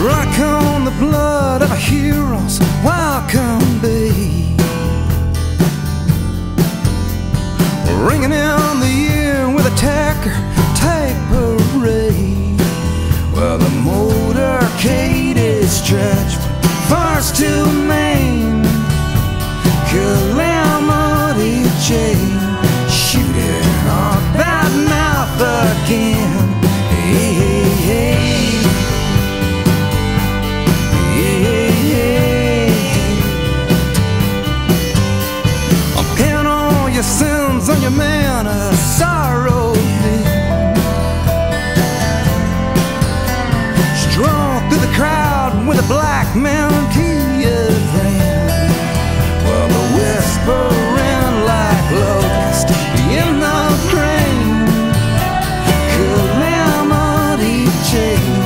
Rock on the blood of a hero's welcome be. Ringing in the year with a tacker type parade. Well, the motorcade is stretched first to Maine. Calamity Jane A man a sorrow did. Strung through the crowd with a black man Kia van. Well, the whispering like locust in the rain. Calamity chased.